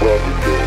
Welcome